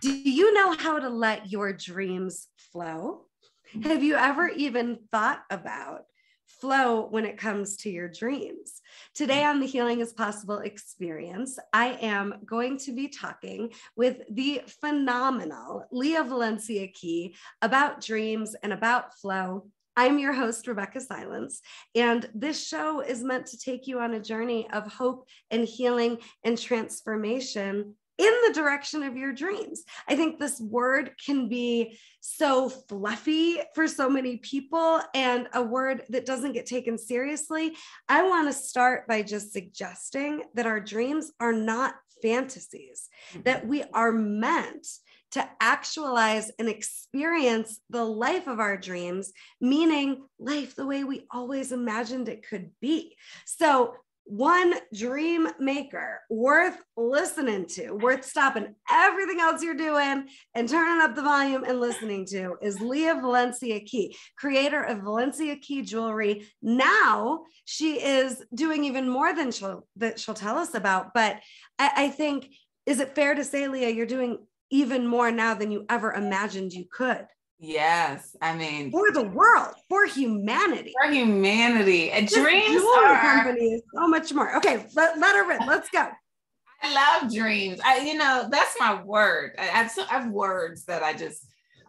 Do you know how to let your dreams flow? Have you ever even thought about flow when it comes to your dreams? Today on the Healing is Possible experience, I am going to be talking with the phenomenal Lia Valencia Key about dreams and about flow. I'm your host, Rebeccah Silence, and this show is meant to take you on a journey of hope and healing and transformation in the direction of your dreams. I think this word can be so fluffy for so many people and a word that doesn't get taken seriously. I want to start by just suggesting that our dreams are not fantasies, mm-hmm. that we are meant to actualize and experience the life of our dreams, meaning life the way we always imagined it could be. So, one dream maker worth listening to, worth stopping everything else you're doing and turning up the volume and listening to is Lia Valencia Key, creator of Valencia Key Jewelry. Now she is doing even more than she'll that she'll tell us about. But I, I think, is it fair to say, Lia, you're doing even more now than you ever imagined you could? Yes, I mean for the world, for humanity, for humanity. A dreams are company is so much more. Okay, let, let her rip. Let's go. I love dreams. I, you know, that's my word. I, have, so, I have words that I just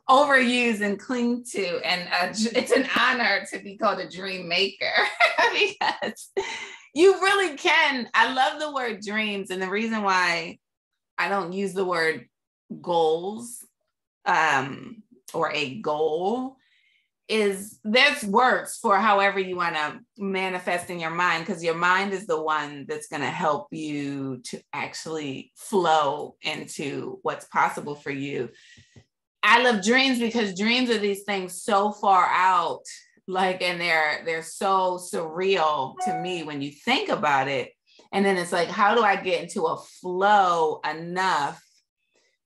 overuse and cling to, and uh, it's an honor to be called a dream maker because you really can. I love the word dreams, and the reason why I don't use the word goals um or a goal is there's works for however you want to manifest in your mind because your mind is the one that's going to help you to actually flow into what's possible for you. I love dreams because dreams are these things so far out like and they're they're so surreal to me when you think about it. And then it's like how do i get into a flow enough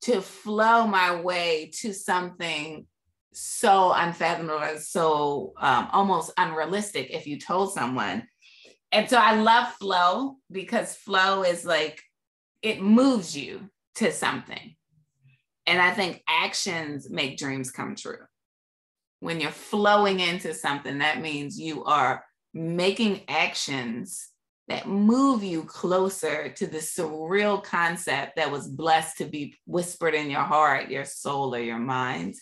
to flow my way to something so unfathomable, so um, almost unrealistic if you told someone. And so I love flow because flow is like it moves you to something. And I think actions make dreams come true. When you're flowing into something, that means you are making actions that move you closer to the surreal concept that was blessed to be whispered in your heart, your soul, or your mind.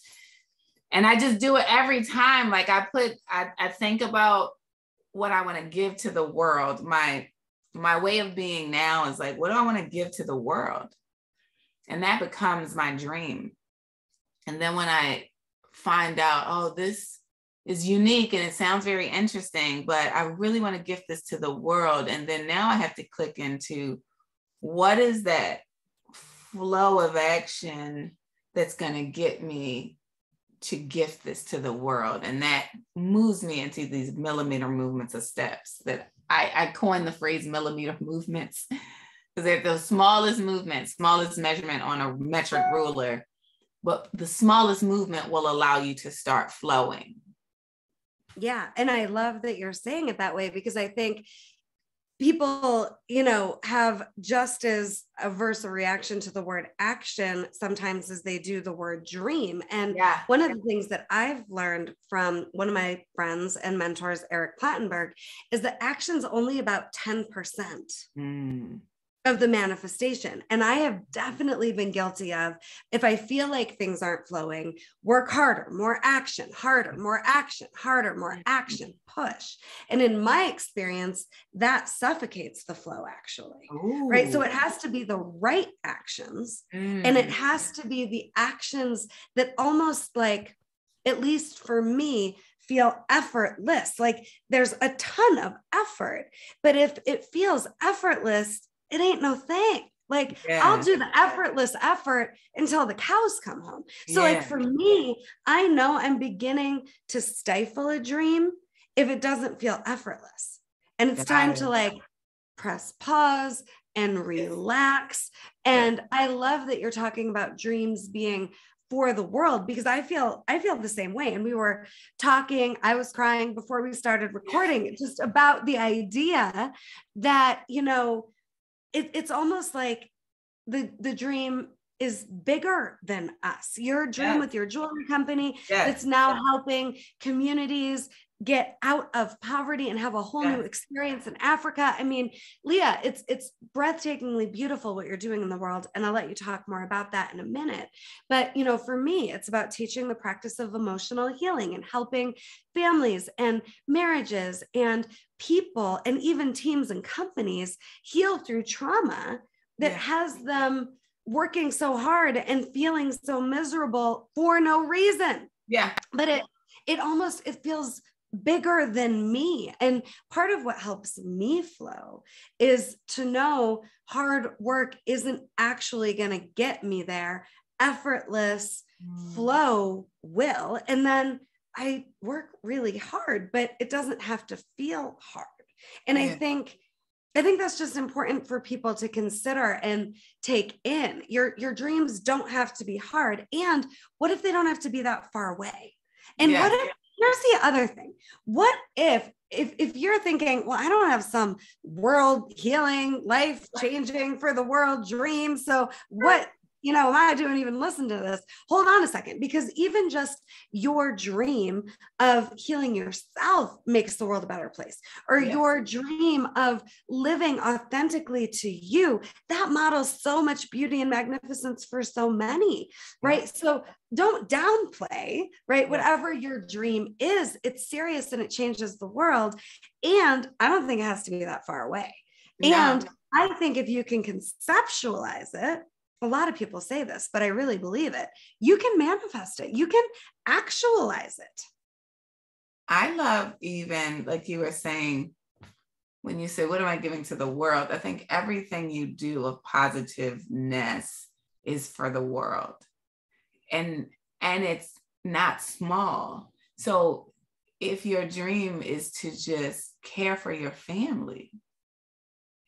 And I just do it every time. Like I put, I, I think about what I want to give to the world. My my way of being now is like, what do I want to give to the world? And that becomes my dream. And then when I find out, oh, this is unique and it sounds very interesting, but I really want to gift this to the world. And then now I have to click into what is that flow of action that's going to get me to gift this to the world. And that moves me into these millimeter movements of steps that I, I coined the phrase millimeter movements because they're the smallest movement, smallest measurement on a metric ruler. But the smallest movement will allow you to start flowing yeah. And I love that you're saying it that way because I think people, you know, have just as averse a reaction to the word action sometimes as they do the word dream. And yeah. one of the things that I've learned from one of my friends and mentors, Eric Plattenberg, is that action's only about 10%. Mm of the manifestation. And I have definitely been guilty of if I feel like things aren't flowing, work harder, more action, harder, more action, harder, more action, push. And in my experience, that suffocates the flow actually. Ooh. Right. So it has to be the right actions mm. and it mm. has to be the actions that almost like, at least for me, feel effortless. Like there's a ton of effort, but if it feels effortless, it ain't no thing. Like yeah. I'll do the effortless effort until the cows come home. So, yeah. like for me, I know I'm beginning to stifle a dream if it doesn't feel effortless. And it's time to like press pause and relax. And I love that you're talking about dreams being for the world because I feel I feel the same way. And we were talking, I was crying before we started recording just about the idea that, you know, it, it's almost like the the dream is bigger than us. Your dream Yes. with your jewelry company Yes. that's now helping communities get out of poverty and have a whole new experience in Africa. I mean, Lia, it's it's breathtakingly beautiful what you're doing in the world and I'll let you talk more about that in a minute. But, you know, for me, it's about teaching the practice of emotional healing and helping families and marriages and people and even teams and companies heal through trauma that Yeah. has them working so hard and feeling so miserable for no reason Yeah. but it it almost it feels bigger than me. And part of what helps me flow is to know hard work isn't actually going to get me there. Effortless Mm. flow will. And then i work really hard but it doesn't have to feel hard. And i think i think that's just important for people to consider and take in. Your your dreams don't have to be hard. And what if they don't have to be that far away? And Yeah. what if here's the other thing. What if if if you're thinking well i don't have some world healing life changing for the world dream so what you know i doing even listen to this. Hold on a second because even just your dream of healing yourself makes the world a better place or your dream of living authentically to you that models so much beauty and magnificence for so many right? So don't downplay right whatever your dream is. It's serious and it changes the world. And i don't think it has to be that far away. No. and I think if you can conceptualize it, a lot of people say this, but I really believe it. You can manifest it. You can actualize it. I love even like you were saying when you say, What am I giving to the world? I think everything you do of positiveness is for the world. And and it's not small. So if your dream is to just care for your family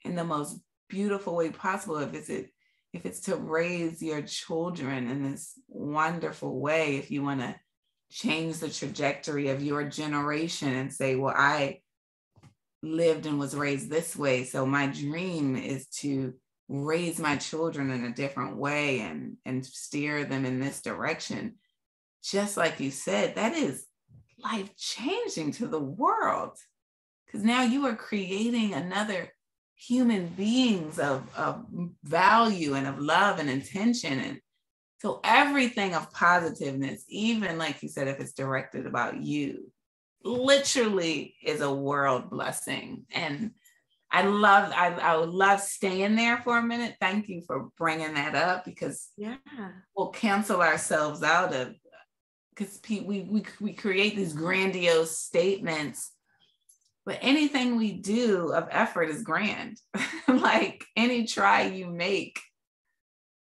in the most beautiful way possible, if it's it, if it's to raise your children in this wonderful way, if you want to change the trajectory of your generation and say, well, I lived and was raised this way. So my dream is to raise my children in a different way and, and steer them in this direction. Just like you said, that is life changing to the world. Because now you are creating another human beings of, of value and of love and intention and so everything of positiveness, even like you said, if it's directed about you, literally is a world blessing. And I love, I, I would love staying there for a minute. Thank you for bringing that up because Yeah. we'll cancel ourselves out of because we, we we create these grandiose statements but anything we do of effort is grand. Like any try you make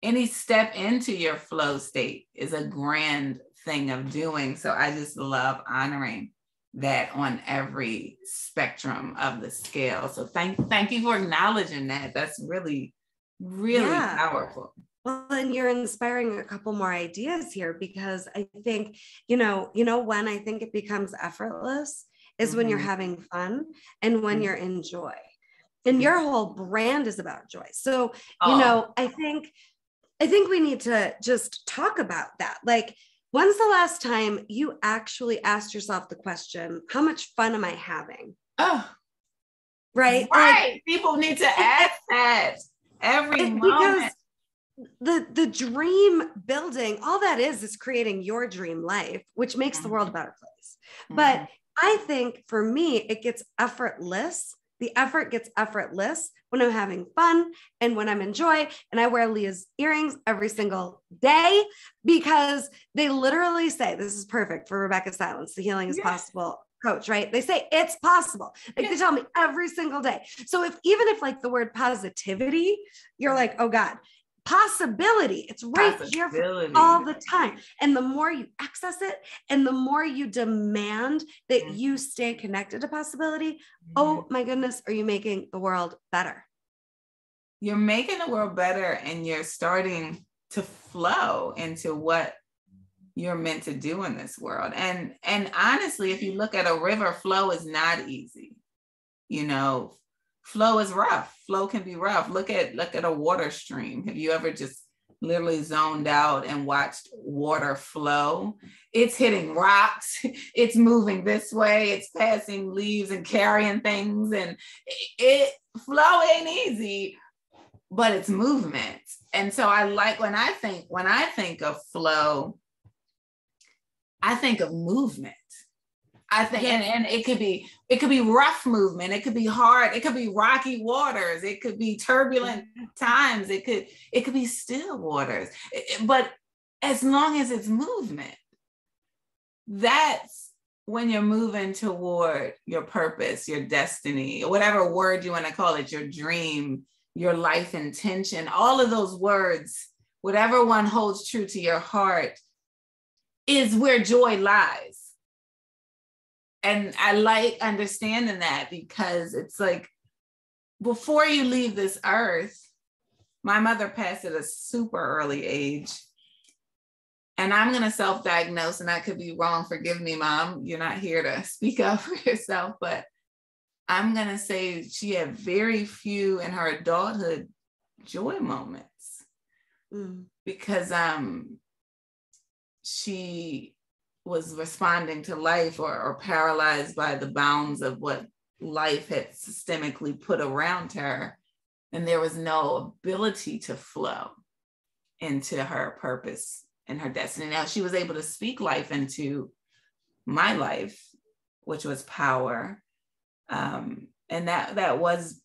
any step into your flow state is a grand thing of doing. So i just love honoring that on every spectrum of the scale. So thank thank you for acknowledging that. That's really really Yeah. powerful. Well, and you're inspiring a couple more ideas here because I think, you know, you know, when I think it becomes effortless is when you're Mhm. having fun and when Mhm. you're in joy. And your whole brand is about joy. So, you Oh. know, I think I think we need to just talk about that. Like, when's the last time you actually asked yourself the question, how much fun am I having? oh Right? Like, Right. People need to ask that every it- moment. the the dream building all that is is creating your dream life which makes the world a better place but Mhm. I think for me it gets effortless. The effort gets effortless when i'm having fun and when i'm in joy and i wear lia's earrings every single day because they literally say this is perfect for rebeccah silence the healing is Yeah. possible coach right? They say it's possible. Like they tell me every single day. So if even if like the word positivity you're like oh god possibility it's right here Possibility. all the time. And the more you access it and the more you demand that Mhm. you stay connected to possibility, oh my goodness, are you making the world better? you're making the world better and you're starting to flow into what you're meant to do in this world. And and honestly, if you look at a river, flow is not easy. You know, flow is rough. Flow can be rough. Look at look at a water stream. Have you ever just literally zoned out and watched water flow. It's hitting rocks, it's moving this way, it's passing leaves and carrying things. And it, flow ain't easy, but it's movement. And so I like when I think when I think of flow, I think of movement. I think, and, and it could be, it could be rough movement. It could be hard. It could be rocky waters. It could be turbulent times. It could, it could be still waters. But as long as it's movement, that's when you're moving toward your purpose, your destiny, whatever word you want to call it, your dream, your life intention, all of those words, whatever one holds true to your heart, is where joy lies and I like understanding that because it's like before you leave this earth, my mother passed at a super early age. And I'm going to self diagnose, and I could be wrong. Forgive me, mom. You're not here to speak up for yourself, but I'm going to say she had very few in her adulthood joy moments mm. because um, she was responding to life or, or paralyzed by the bounds of what life had systemically put around her. And there was no ability to flow into her purpose and her destiny. Now she was able to speak life into my life, which was power. Um, and that that was,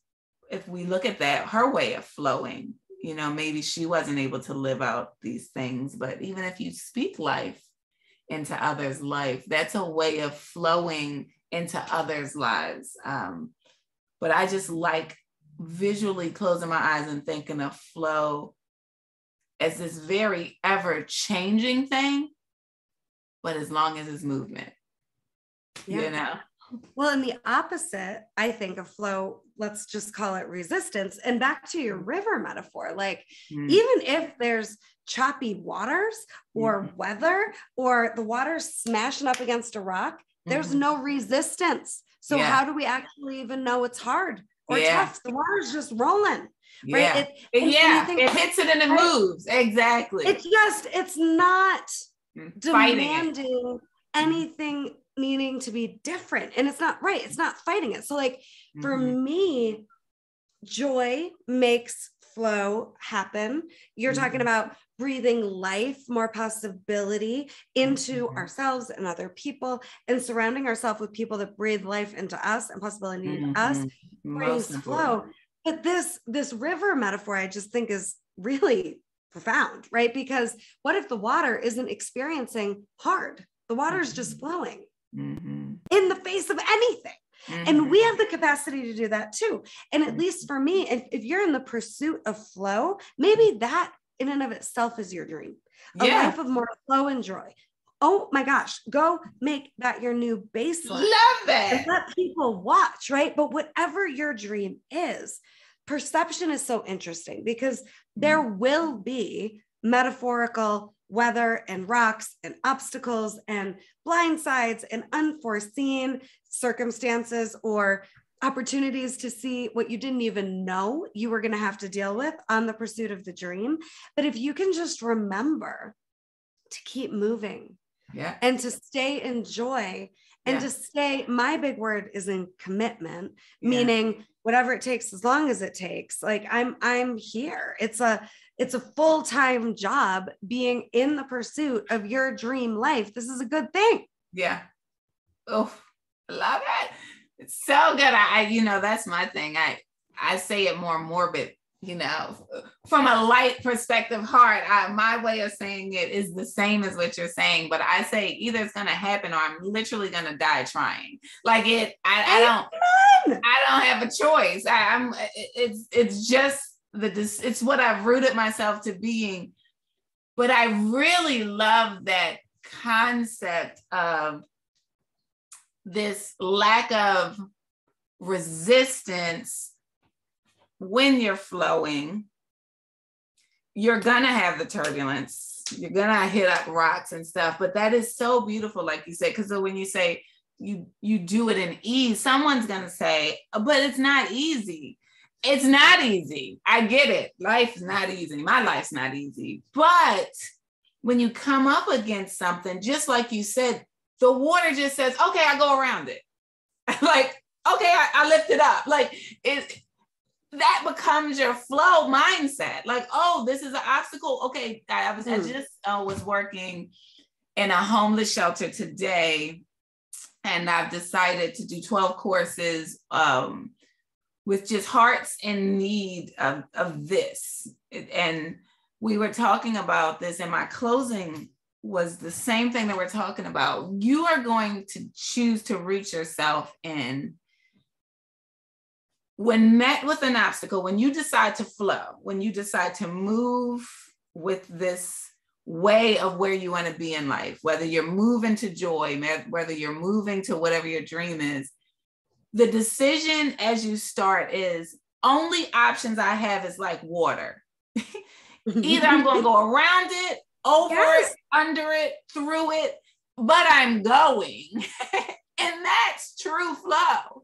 if we look at that, her way of flowing. You know, maybe she wasn't able to live out these things, but even if you speak life, into others' life. That's a way of flowing into others' lives. Um, but I just like visually closing my eyes and thinking of flow as this very ever changing thing, but as long as it's movement, yeah. you know. Well, in the opposite, I think of flow, let's just call it resistance. And back to your river metaphor, like mm. even if there's choppy waters or mm-hmm. weather or the water smashing up against a rock, there's mm-hmm. no resistance. So yeah. how do we actually even know it's hard or yeah. tough? The water's just rolling. Right. Yeah. It, yeah. Think, it hits it and it moves. Exactly. It's just, it's not mm, demanding anything needing to be different. And it's not right. It's not fighting it. So, like, mm-hmm. for me, joy makes flow happen. You're mm-hmm. talking about breathing life, more possibility into mm-hmm. ourselves and other people, and surrounding ourselves with people that breathe life into us and possibility mm-hmm. into us brings flow. But this this river metaphor, I just think is really profound, right? Because what if the water isn't experiencing hard? The water is just mm-hmm. flowing mm-hmm. in the face of anything. Mm-hmm. And we have the capacity to do that too. And at least for me, if, if you're in the pursuit of flow, maybe that in and of itself is your dream. A yeah. life of more flow and joy. Oh my gosh, go make that your new baseline. Love it. let people watch, right? But whatever your dream is, perception is so interesting because there mm. will be metaphorical weather and rocks and obstacles and blind sides and unforeseen circumstances or opportunities to see what you didn't even know you were going to have to deal with on the pursuit of the dream. But if you can just remember to keep moving yeah. and to stay in joy and yeah. to stay, my big word is in commitment, yeah. meaning whatever it takes, as long as it takes. Like I'm, I'm here. It's a, it's a full-time job being in the pursuit of your dream life. This is a good thing. Yeah. Oh, love it. It's so good. I, I, you know, that's my thing. I, I say it more morbid, you know, from a light perspective, heart. I, my way of saying it is the same as what you're saying, but I say either it's going to happen or I'm literally going to die trying. Like it, I, I don't, I don't have a choice. I, I'm, it's, it's just the, it's what I've rooted myself to being. But I really love that concept of this lack of resistance when you're flowing. You're gonna have the turbulence. You're gonna hit up rocks and stuff but that is so beautiful like you said because when you say you you do it in ease someone's gonna say but it's not easy it's not easy. I get it. Life's not easy. My life's not easy. But when you come up against something, just like you said, the water just says, okay, I go around it. like, okay, I, I lift it up. Like it that becomes your flow mindset. Like, oh, this is an obstacle. Okay, I, was mm. I just uh, was working in a homeless shelter today, and I've decided to do 12 courses um, with just hearts in need of, of this. And we were talking about this, and my closing was the same thing that we're talking about. You are going to choose to reach yourself in when met with an obstacle, when you decide to flow, when you decide to move with this way of where you want to be in life, whether you're moving to joy, whether you're moving to whatever your dream is, the decision as you start is only options I have is like water. Either I'm going to go around it, over yes. it, under it, through it, but I'm going. and that's true flow.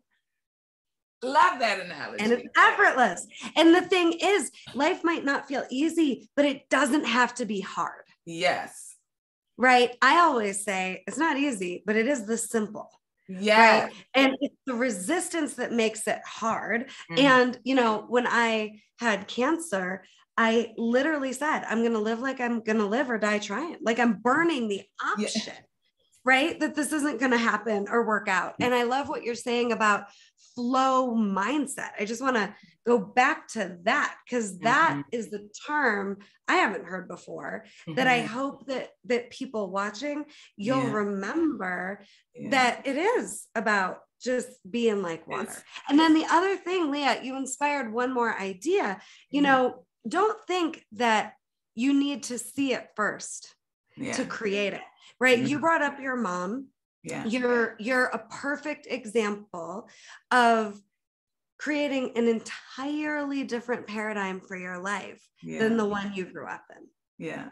Love that analogy. And it's effortless. And the thing is, life might not feel easy, but it doesn't have to be hard. Yes. Right. I always say it's not easy, but it is the simple. Yeah. Right? And it's the resistance that makes it hard. Mm-hmm. And, you know, when I had cancer, I literally said, I'm going to live like I'm going to live or die trying. Like I'm burning the option. Yeah. Right. That this isn't going to happen or work out. And I love what you're saying about flow mindset. I just want to go back to that because that mm-hmm. is the term I haven't heard before mm-hmm. that I mm-hmm. hope that that people watching you'll yeah. remember yeah. that it is about just being like water. It's, and then the other thing, Lia, you inspired one more idea. You mm-hmm. know, don't think that you need to see it first yeah. to create it. Right? You mm-hmm. brought up your mom yeah you're you're a perfect example of creating an entirely different paradigm for your life yeah. than the one you grew up in yeah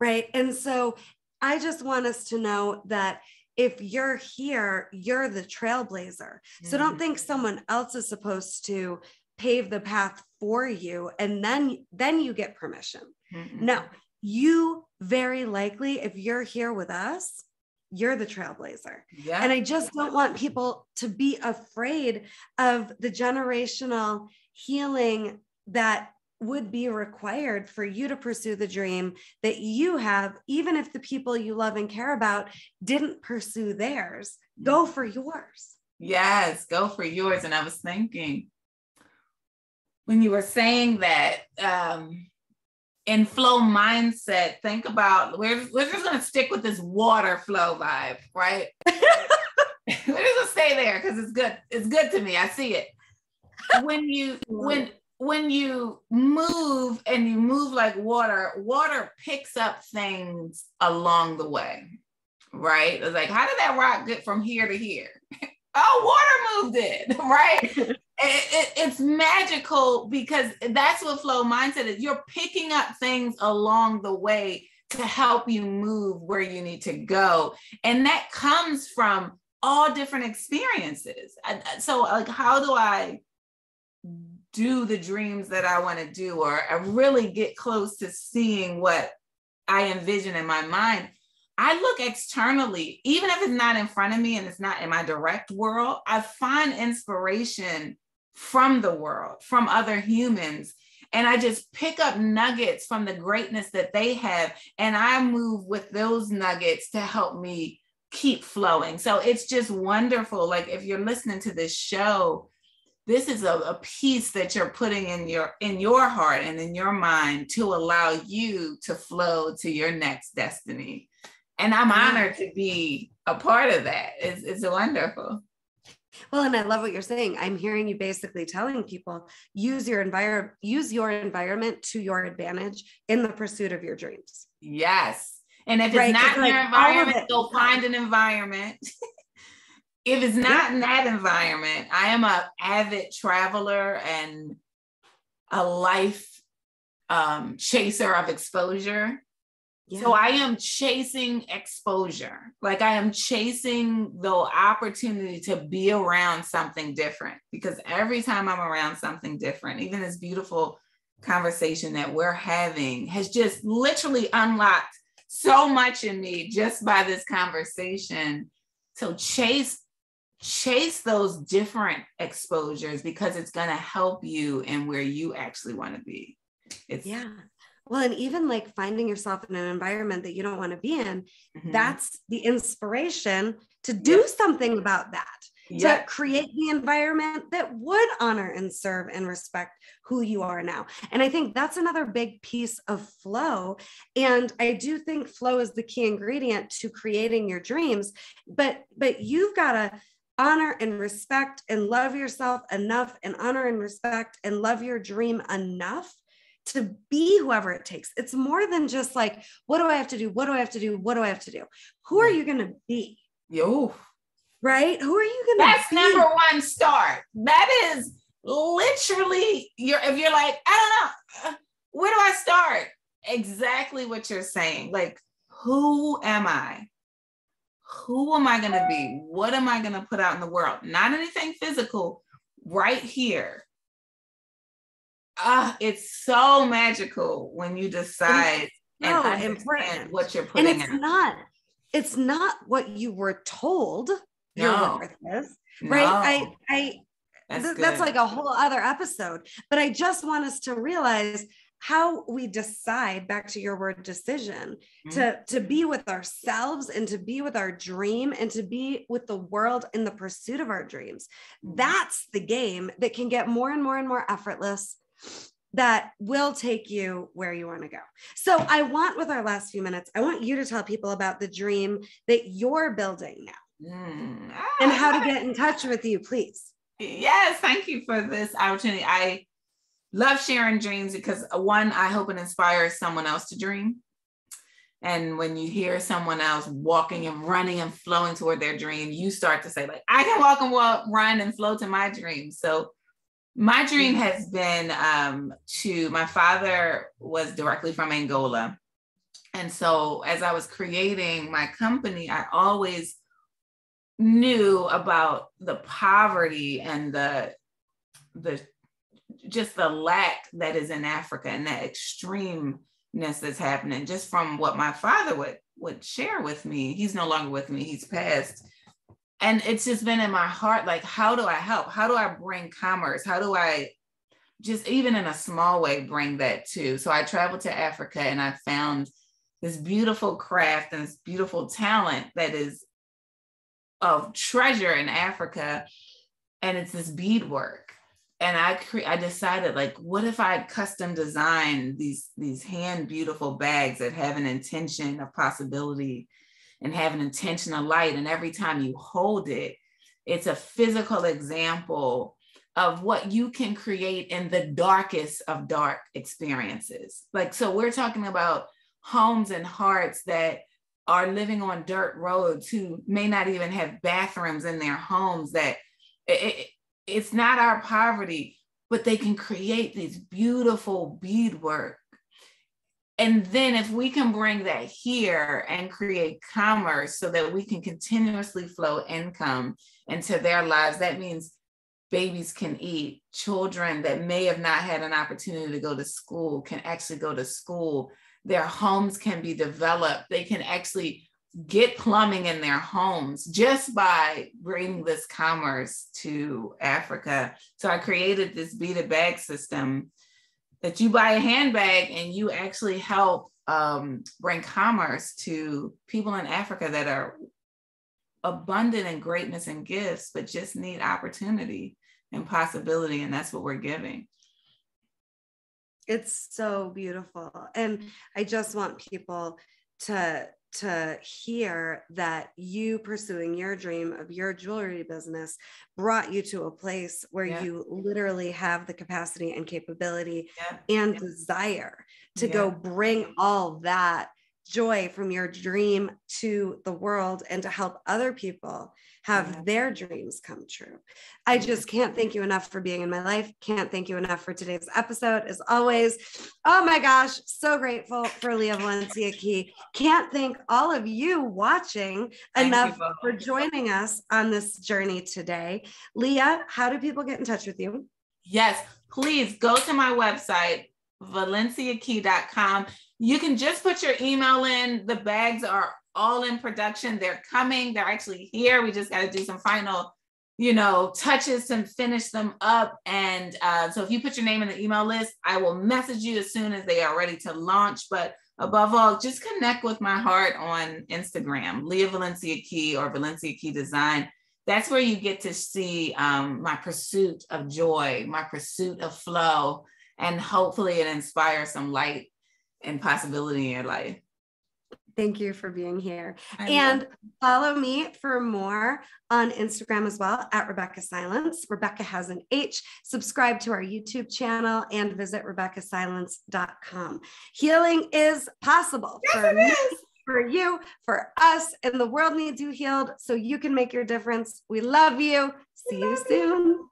right and so i just want us to know that if you're here you're the trailblazer mm-hmm. so don't mm-hmm. think someone else is supposed to pave the path for you and then then you get permission mm-hmm. no you very likely if you're here with us you're the trailblazer. Yeah. And I just don't want people to be afraid of the generational healing that would be required for you to pursue the dream that you have, even if the people you love and care about didn't pursue theirs. Go for yours. Yes, go for yours. And I was thinking when you were saying that, um, in flow mindset, think about we're we're just gonna stick with this water flow vibe, right? we're just gonna stay there because it's good. It's good to me. I see it. When you when when you move and you move like water, water picks up things along the way, right? It's like, how did that rock get from here to here? oh, water moved it, right? It, it, it's magical because that's what flow mindset is. You're picking up things along the way to help you move where you need to go. And that comes from all different experiences. So, like, how do I do the dreams that I want to do, or I really get close to seeing what I envision in my mind? I look externally, even if it's not in front of me and it's not in my direct world, I find inspiration from the world, from other humans. And I just pick up nuggets from the greatness that they have. And I move with those nuggets to help me keep flowing. So it's just wonderful. Like if you're listening to this show, this is a, a piece that you're putting in your in your heart and in your mind to allow you to flow to your next destiny. And I'm honored to be a part of that. It's, it's wonderful. Well, and I love what you're saying. I'm hearing you basically telling people use your environment, use your environment to your advantage in the pursuit of your dreams. Yes. And if it's not in like, your environment, go find an environment. if it's not yeah. in that environment, I am a avid traveler and a life um, chaser of exposure. Yeah. So I am chasing exposure. Like I am chasing the opportunity to be around something different because every time I'm around something different, even this beautiful conversation that we're having has just literally unlocked so much in me just by this conversation. So chase chase those different exposures because it's going to help you and where you actually want to be. It's yeah. Well, and even like finding yourself in an environment that you don't want to be in, mm-hmm. that's the inspiration to do yep. something about that. Yep. To create the environment that would honor and serve and respect who you are now. And I think that's another big piece of flow. And I do think flow is the key ingredient to creating your dreams. But but you've got to honor and respect and love yourself enough and honor and respect and love your dream enough to be whoever it takes. It's more than just like, what do I have to do? What do I have to do? What do I have to do? Who are you going to be? Yo. Right? Who are you going to be? That's number one start. That is literally your, if you're like, I don't know, uh, where do I start? Exactly what you're saying. Like, who am I? Who am I going to be? What am I going to put out in the world? Not anything physical, right here ah, it's so magical when you decide no, and understand what you're putting. And it's out. not, it's not what you were told no. your worth is, right? No. I, I, that's, th- that's like a whole other episode. But I just want us to realize how we decide back to your word decision mm-hmm. to to be with ourselves and to be with our dream and to be with the world in the pursuit of our dreams mm-hmm. that's the game that can get more and more and more effortless that will take you where you want to go. So, I want with our last few minutes, I want you to tell people about the dream that you're building now mm. and how to get in touch with you, please. Yes, thank you for this opportunity. I love sharing dreams because one, I hope it inspires someone else to dream. And when you hear someone else walking and running and flowing toward their dream, you start to say, like, I can walk and walk, run and flow to my dream. So my dream has been um, to, my father was directly from Angola. And so as I was creating my company, I always knew about the poverty and the, the, just the lack that is in Africa and that extremeness that's happening just from what my father would would share with me. He's no longer with me. He's passed and it's just been in my heart like how do i help? How do i bring commerce? How do i just even in a small way bring that too? So i traveled to africa and i found this beautiful craft and this beautiful talent that is of treasure in africa and it's this beadwork. And i cre- i decided like what if i custom design these these hand beautiful bags that have an intention of possibility and have an intentional light. And every time you hold it, it's a physical example of what you can create in the darkest of dark experiences. Like, so we're talking about homes and hearts that are living on dirt roads who may not even have bathrooms in their homes that it, it's not our poverty but they can create these beautiful beadwork and then if we can bring that here and create commerce so that we can continuously flow income into their lives that means babies can eat. Children that may have not had an opportunity to go to school can actually go to school. Their homes can be developed. They can actually get plumbing in their homes just by bringing this commerce to africa. So i created this beaded bag system that you buy a handbag and you actually help um, bring commerce to people in Africa that are abundant in greatness and gifts, but just need opportunity and possibility. And that's what we're giving. It's so beautiful. And I just want people to to hear that you pursuing your dream of your jewelry business brought you to a place where yeah. you literally have the capacity and capability yeah. and yeah. desire to go bring all that joy from your dream to the world and to help other people have yeah. their dreams come true. I just can't thank you enough for being in my life. Can't thank you enough for today's episode. As always, oh my gosh, so grateful for Lia Valencia Key. Can't thank all of you watching enough you for joining us on this journey today. Lia, how do people get in touch with you? Yes, please go to my website, valenciakey.com. You can just put your email in. The bags are all in production. They're coming. They're actually here. We just got to do some final, you know, touches and finish them up. And uh, so if you put your name in the email list, I will message you as soon as they are ready to launch. But above all, just connect with my heart on Instagram, Lia Valencia Key or Valencia Key Design. That's where you get to see um, my pursuit of joy, my pursuit of flow, and hopefully it inspires some light and possibility in your life. Thank you for being here. I and follow me for more on Instagram as well at Rebeccah Silence. Rebeccah has an H. Subscribe to our YouTube channel and visit RebeccahSilence.com. Healing is possible yes, for me, is. for you, for us, and the world needs you healed so you can make your difference. We love you. See you soon.